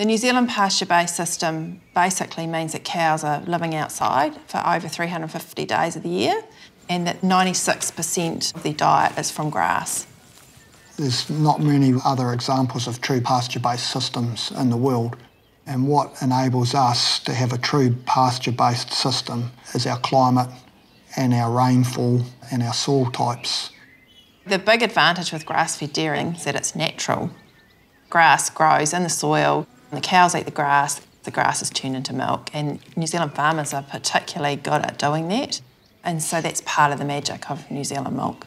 The New Zealand pasture based system basically means that cows are living outside for over 350 days of the year and that 96% of their diet is from grass. There's not many other examples of true pasture based systems in the world. And what enables us to have a true pasture based system is our climate and our rainfall and our soil types. The big advantage with grass fed dairying is that it's natural. Grass grows in the soil the cows eat the grass, the grass is turned into milk, and New Zealand farmers are particularly good at doing that. And so that's part of the magic of New Zealand milk.